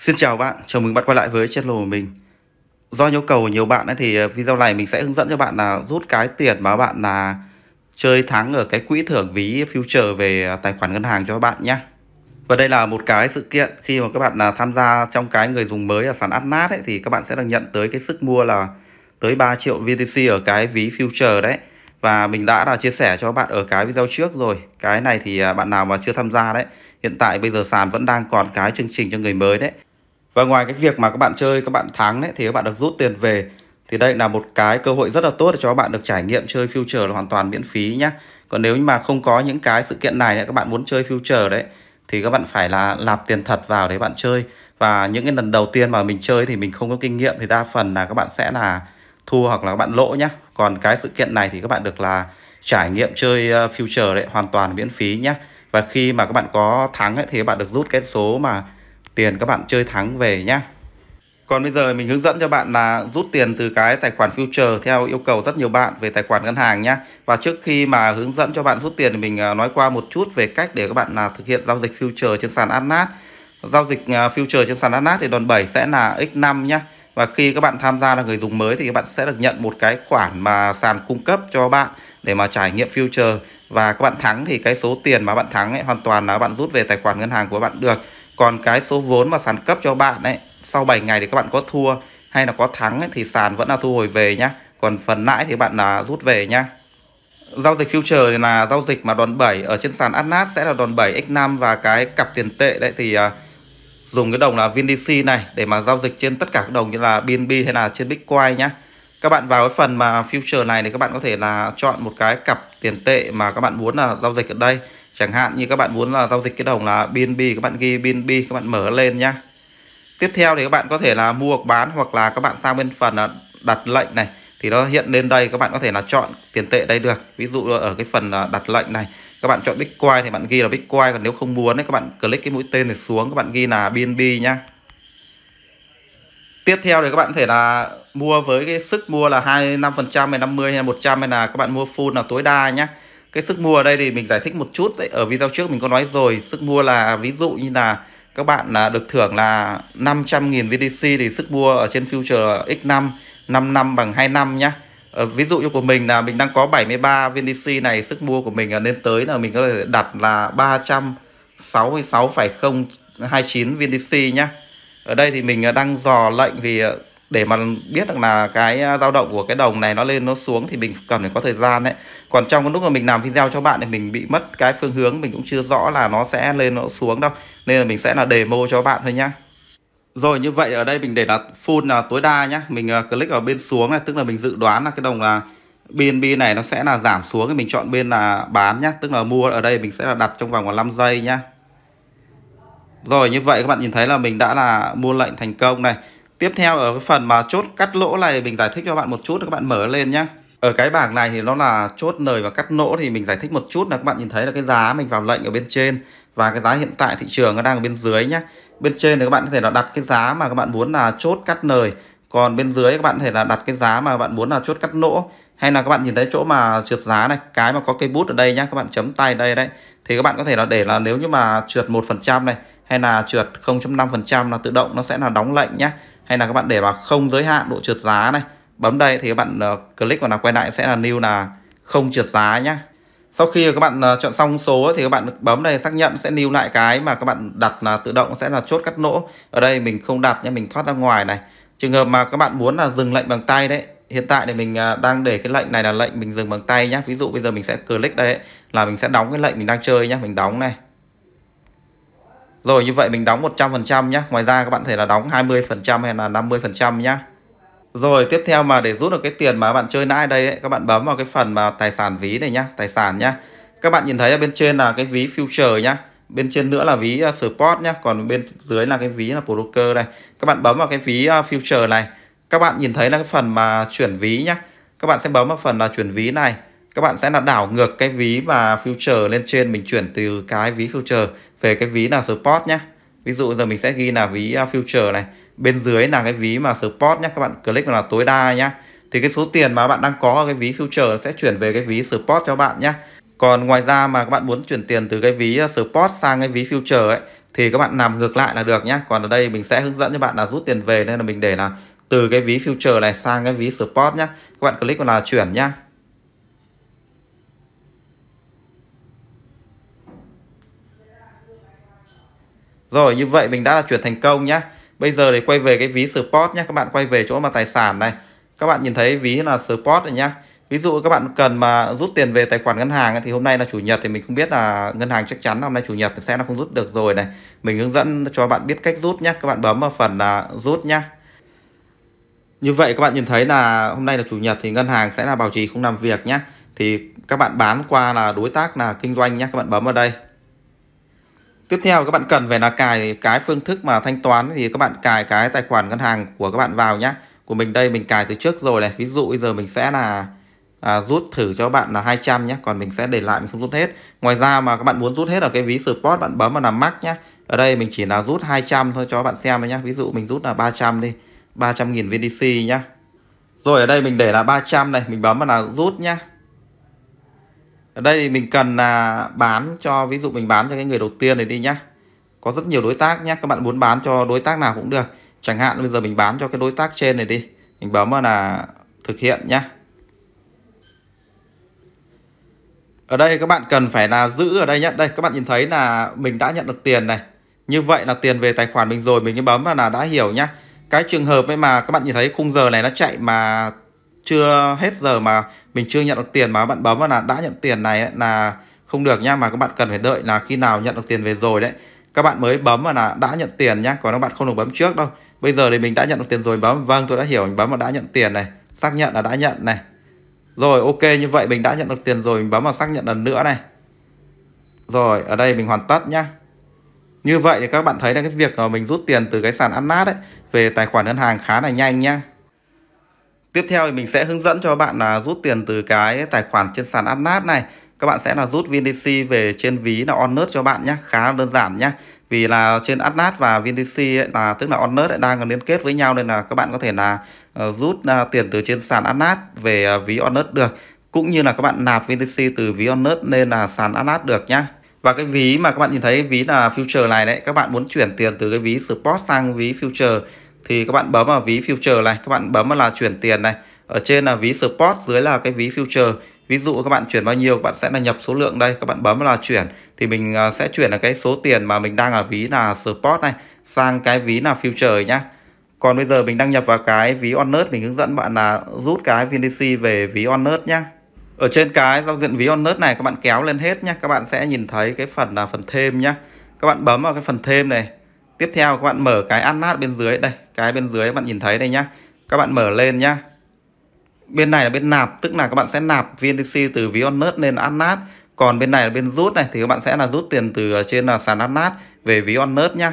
Xin chào bạn, chào mừng bạn quay lại với channel của mình. Do nhu cầu của nhiều bạn ấy thì ờ, video này mình sẽ hướng dẫn cho bạn là rút cái tiền mà bạn là chơi thắng ở cái quỹ thưởng ví future về à, tài khoản ngân hàng cho các bạn nhé. Và đây là một cái sự kiện khi mà các bạn là tham gia trong cái người dùng mới ở sàn Atlas ấy thì các bạn sẽ được nhận tới cái sức mua là tới 3 triệu VTC ở cái ví future đấy. Và mình đã là chia sẻ cho các bạn ở cái video trước rồi. Cái này thì à, bạn nào mà chưa tham gia đấy Hiện tại bây giờ sàn vẫn đang còn cái chương trình cho người mới đấy và ngoài cái việc mà các bạn chơi các bạn thắng đấy thì các bạn được rút tiền về thì đây là một cái cơ hội rất là tốt để cho các bạn được trải nghiệm chơi future là hoàn toàn miễn phí nhé còn nếu như mà không có những cái sự kiện này các bạn muốn chơi future đấy thì các bạn phải là lạp tiền thật vào để bạn chơi và những cái lần đầu tiên mà mình chơi thì mình không có kinh nghiệm thì đa phần là các bạn sẽ là thua hoặc là các bạn lỗ nhé còn cái sự kiện này thì các bạn được là trải nghiệm chơi future đấy hoàn toàn miễn phí nhé và khi mà các bạn có thắng ấy, thì các bạn được rút cái số mà tiền các bạn chơi thắng về nhé. còn bây giờ mình hướng dẫn cho bạn là rút tiền từ cái tài khoản future theo yêu cầu rất nhiều bạn về tài khoản ngân hàng nhé. Và trước khi mà hướng dẫn cho bạn rút tiền thì mình à, nói qua một chút về cách để các bạn là thực hiện giao dịch future trên sàn Atlas. Giao dịch à, future trên sàn Atlas thì đòn 7 sẽ là x5 nhé. Và khi các bạn tham gia là người dùng mới thì các bạn sẽ được nhận một cái khoản mà sàn cung cấp cho bạn để mà trải nghiệm future và các bạn thắng thì cái số tiền mà bạn thắng ấy hoàn toàn là bạn rút về tài khoản ngân hàng của bạn được còn cái số vốn mà sàn cấp cho bạn ấy sau 7 ngày thì các bạn có thua hay là có thắng ấy, thì sàn vẫn là thu hồi về nhá. Còn phần lãi thì bạn là rút về nhá. Giao dịch future thì là giao dịch mà đòn 7 ở trên sàn Atlas sẽ là đòn 7 x5 và cái cặp tiền tệ đấy thì uh, dùng cái đồng là VNDC này để mà giao dịch trên tất cả các đồng như là BNB hay là trên Bitcoin nhá. Các bạn vào cái phần mà future này thì các bạn có thể là chọn một cái cặp tiền tệ mà các bạn muốn là giao dịch ở đây chẳng hạn như các bạn muốn là giao dịch cái đồng là BNB các bạn ghi BNB các bạn mở lên nhá tiếp theo thì các bạn có thể là mua hoặc bán hoặc là các bạn sang bên phần là đặt lệnh này thì nó hiện lên đây các bạn có thể là chọn tiền tệ đây được ví dụ ở cái phần đặt lệnh này các bạn chọn Bitcoin thì bạn ghi là Bitcoin còn nếu không muốn thì các bạn click cái mũi tên này xuống các bạn ghi là BNB nhá tiếp theo thì các bạn có thể là mua với cái sức mua là 25% hay 50 hay 100 hay là các bạn mua full là tối đa nhá cái sức mua ở đây thì mình giải thích một chút. Đấy ở video trước mình có nói rồi sức mua là ví dụ như là các bạn là được thưởng là 500.000 VDC thì sức mua ở trên future X5 5 năm bằng 2 năm nhá. Ở ví dụ như của mình là mình đang có 73 VDC này sức mua của mình là lên tới là mình có thể đặt là 366,029 VDC nhá. Ở đây thì mình à, đang dò lệnh vì à, để mà biết được là cái à, dao động của cái đồng này nó lên, nó xuống thì mình cần phải có thời gian đấy còn trong cái lúc mà mình làm video cho bạn thì mình bị mất cái phương hướng, mình cũng chưa rõ là nó sẽ lên, nó xuống đâu. Nên là mình sẽ là demo cho bạn thôi nhá. Rồi, như vậy ở đây mình để là full là tối đa nhá. Mình à, click vào bên xuống này, tức là mình dự đoán là cái đồng là BNB này nó sẽ là giảm xuống thì mình chọn bên là bán nhá. Tức là mua ở đây mình sẽ là đặt trong vòng 5 giây nhá. Rồi, như vậy các bạn nhìn thấy là mình đã là mua lệnh thành công này. Tiếp theo ở cái phần mà chốt cắt lỗ này mình giải thích cho bạn một chút các bạn mở lên nhá. Ở cái bảng này thì nó là chốt lời và cắt lỗ thì mình giải thích một chút là các bạn nhìn thấy là cái giá mình vào lệnh ở bên trên và cái giá hiện tại thị trường nó đang ở bên dưới nhá. Bên trên thì các bạn có thể là đặt cái giá mà các bạn muốn là chốt cắt lời. Còn bên dưới các bạn có thể là đặt cái giá mà các bạn muốn là chốt cắt lỗ hay là các bạn nhìn thấy chỗ mà trượt giá này, cái mà có cây bút ở đây nhá, các bạn chấm tay đây đấy. Thì các bạn có thể là để là nếu như mà trượt 1% này hay là trượt 0.5% là tự động nó sẽ là đóng lệnh nhá hay là các bạn để vào không giới hạn độ trượt giá này. Bấm đây thì các bạn uh, click vào là quay lại sẽ là new là không trượt giá nhá. Sau khi các bạn uh, chọn xong số thì các bạn bấm đây xác nhận sẽ lưu lại cái mà các bạn đặt là tự động sẽ là chốt cắt lỗ. Ở đây mình không đặt nhé mình thoát ra ngoài này. Trường hợp mà các bạn muốn là dừng lệnh bằng tay đấy hiện tại thì mình ờ, đang để cái lệnh này là lệnh mình dừng bằng tay nhá. Ví dụ bây giờ mình sẽ click đây là mình sẽ đóng cái lệnh mình đang chơi nhá mình đóng này rồi như vậy mình đóng 100% nhé Ngoài ra các bạn thể là đóng 20% hay là 50% nhá. Rồi tiếp theo mà để rút được cái tiền mà bạn chơi nãy đây ấy, Các bạn bấm vào cái phần mà tài sản ví này nhá Tài sản nhá. Các bạn nhìn thấy ở bên trên là cái ví future nhá. Bên trên nữa là ví à, support spot nhá. Còn bên dưới là cái ví là broker này Các bạn bấm vào cái ví à, future này. Các bạn nhìn thấy là cái phần mà chuyển ví nhá. Các bạn sẽ bấm vào phần là chuyển ví này các bạn sẽ là đảo ngược cái ví mà future lên trên, mình chuyển từ cái ví future về cái ví là support nhé ví dụ giờ mình sẽ ghi là ví à, future này. Bên dưới là cái ví mà support nhé các bạn click vào là tối đa nhé thì cái số tiền mà bạn đang có ở cái ví future sẽ chuyển về cái ví support cho bạn nhé còn ngoài ra mà các bạn muốn chuyển tiền từ cái ví à, support sang cái ví future ấy, thì các bạn làm ngược lại là được nhé còn ở đây mình sẽ hướng dẫn cho bạn là rút tiền về, nên là mình để là từ cái ví future này sang cái ví support nhé các bạn click vào là chuyển nhá. Rồi như vậy mình đã là chuyển thành công nhá. Bây giờ để quay về cái ví support nhá, các bạn quay về chỗ mà tài sản này. Các bạn nhìn thấy ví là support rồi nhá. Ví dụ các bạn cần mà rút tiền về tài khoản ngân hàng thì hôm nay là chủ nhật thì mình không biết là ngân hàng chắc chắn hôm nay chủ nhật sẽ là không rút được rồi này. Mình hướng dẫn cho bạn biết cách rút nhá. Các bạn bấm vào phần là rút nhá. Như vậy các bạn nhìn thấy là hôm nay là chủ nhật thì ngân hàng sẽ là bảo trì không làm việc nhá. Thì các bạn bán qua là đối tác là kinh doanh nhá. Các bạn bấm vào đây. Tiếp theo các bạn cần phải là cài cái phương thức mà thanh toán thì các bạn cài cái tài khoản ngân hàng của các bạn vào nhé. Của mình đây mình cài từ trước rồi này. Ví dụ bây giờ mình sẽ là à, rút thử cho bạn là 200 nhé. Còn mình sẽ để lại mình không rút hết. Ngoài ra mà các bạn muốn rút hết ở cái ví support bạn bấm vào là max nhé. Ở đây mình chỉ là rút 200 thôi cho bạn xem nhé. Ví dụ mình rút là 300 đi. 300 nghìn VDC nhé Rồi ở đây mình để là 300 này. Mình bấm vào là rút nhá. Ở đây thì mình cần là bán cho, ví dụ mình bán cho cái người đầu tiên này đi nhá. Có rất nhiều đối tác nhé. Các bạn muốn bán cho đối tác nào cũng được. Chẳng hạn bây giờ mình bán cho cái đối tác trên này đi. Mình bấm vào là thực hiện nhá. Ở đây các bạn cần phải là giữ ở đây nhé. Đây, các bạn nhìn thấy là mình đã nhận được tiền này. Như vậy là tiền về tài khoản mình rồi. Mình cứ bấm vào là đã hiểu nhá. Cái trường hợp ấy mà các bạn nhìn thấy khung giờ này nó chạy mà chưa hết giờ mà mình chưa nhận được tiền mà bạn bấm vào là đã nhận tiền này ấy, là không được nhá mà các bạn cần phải đợi là khi nào nhận được tiền về rồi đấy. Các bạn mới bấm vào là đã nhận tiền nhá còn các bạn không được bấm trước đâu. Bây giờ thì mình đã nhận được tiền rồi bấm. Vâng tôi đã hiểu mình bấm vào đã nhận tiền này. Xác nhận là đã nhận này. Rồi ok như vậy mình đã nhận được tiền rồi mình bấm vào xác nhận lần nữa này. Rồi ở đây mình hoàn tất nhá. Như vậy thì các bạn thấy là cái việc mà mình rút tiền từ cái sàn ăn nát ấy về tài khoản ngân hàng khá là nhanh nhá. Tiếp theo thì mình sẽ hướng dẫn cho bạn là rút tiền từ cái tài khoản trên sàn Atlas này. Các bạn sẽ là rút VNDC về trên ví là Onnet cho bạn nhé. Khá đơn giản nhé. Vì là trên Atlas và VNDC ấy, là tức là Onnet đang liên kết với nhau nên là các bạn có thể là uh, rút uh, tiền từ trên sàn Atlas về uh, ví Onnet được. Cũng như là các bạn nạp VNDC từ ví Onnet lên là sàn Atlas được nhá. Và cái ví mà các bạn nhìn thấy ví là future này đấy, các bạn muốn chuyển tiền từ cái ví support sang ví future thì các bạn bấm vào ví future này, các bạn bấm vào là chuyển tiền này. Ở trên là ví spot dưới là cái ví future. Ví dụ các bạn chuyển bao nhiêu, các bạn sẽ là nhập số lượng đây. Các bạn bấm vào là chuyển. Thì mình à, sẽ chuyển là cái số tiền mà mình đang ở ví là spot này sang cái ví là future nhá. Còn bây giờ mình đăng nhập vào cái ví Onnet mình hướng dẫn bạn là rút cái VNDC về ví Onnet nhá. Ở trên cái giao diện ví Onnet này, các bạn kéo lên hết nhá. Các bạn sẽ nhìn thấy cái phần là phần thêm nhá. Các bạn bấm vào cái phần thêm này. Tiếp theo các bạn mở cái Atlas bên dưới đây, cái bên dưới các bạn nhìn thấy đây nhá. Các bạn mở lên nhá. Bên này là bên nạp, tức là các bạn sẽ nạp VNTC từ ví Onnet lên Atlas. Còn bên này là bên rút này thì các bạn sẽ là rút tiền từ ờ, trên là sàn Atlas về ví Onnet nhá.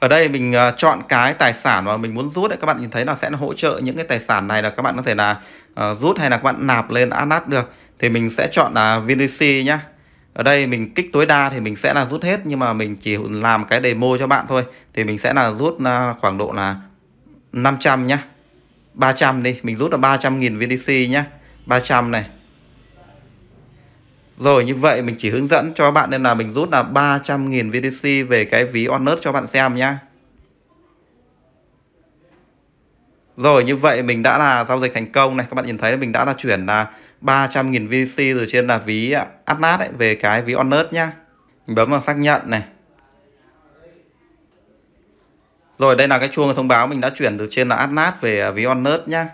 Ở đây mình ờ, chọn cái tài sản mà mình muốn rút đấy các bạn nhìn thấy là sẽ hỗ trợ những cái tài sản này là các bạn có thể là uh, rút hay là các bạn nạp lên Atlas được. Thì mình sẽ chọn là VNTC nhá ở đây mình kích tối đa thì mình sẽ là rút hết, nhưng mà mình chỉ làm cái demo cho bạn thôi. Thì mình sẽ là rút à, khoảng độ là 500 nhá. 300 đi, mình rút là 300.000 VTC nhá. 300 này. Rồi, như vậy mình chỉ hướng dẫn cho bạn nên là mình rút là 300.000 VTC về cái ví Onnet cho bạn xem nhá. Rồi, như vậy mình đã là giao dịch thành công này. Các bạn nhìn thấy mình đã là chuyển là 300.000 VC từ trên là ví Atlas ấy, về cái ví Onnet nhá. Mình bấm vào xác nhận này. Rồi đây là cái chuông thông báo mình đã chuyển từ trên là Atlas về à, ví Onnet nhá.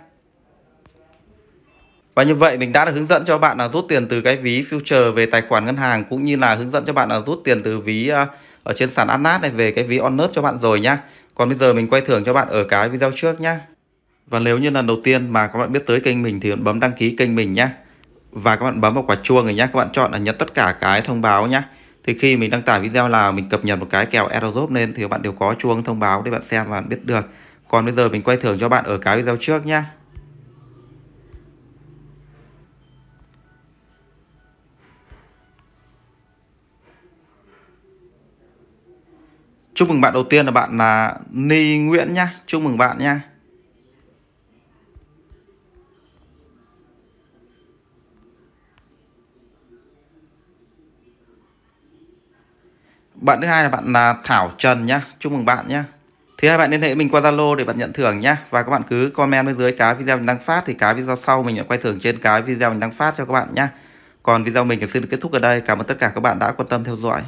Và như vậy mình đã được hướng dẫn cho bạn là rút tiền từ cái ví future về tài khoản ngân hàng cũng như là hướng dẫn cho bạn là rút tiền từ ví à, ở trên sàn Atlas này về cái ví Onnet cho bạn rồi nhá. Còn bây giờ mình quay thưởng cho bạn ở cái video trước nhá. Và nếu như lần đầu tiên mà các bạn biết tới kênh mình thì bấm đăng ký kênh mình nhé. Và các bạn bấm vào quả chuông rồi nhé. Các bạn chọn là nhấn tất cả cái thông báo nhé. Thì khi mình đăng tải video là mình cập nhật một cái kèo airdrop lên thì các bạn đều có chuông thông báo để bạn xem và bạn biết được. Còn bây giờ mình quay thưởng cho bạn ở cái video trước nhé. Chúc mừng bạn đầu tiên là bạn là Ni Nguyễn nhá. Chúc mừng bạn nhá Bạn thứ hai là bạn là Thảo Trần nhá. Chúc mừng bạn nhá. Thì hai, bạn liên hệ mình qua Zalo để bạn nhận thưởng nhá. Và các bạn cứ comment bên dưới cái video mình đang phát thì cái video sau mình sẽ quay thưởng trên cái video mình đang phát cho các bạn nhá. Còn video mình xin được kết thúc ở đây. Cảm ơn tất cả các bạn đã quan tâm theo dõi.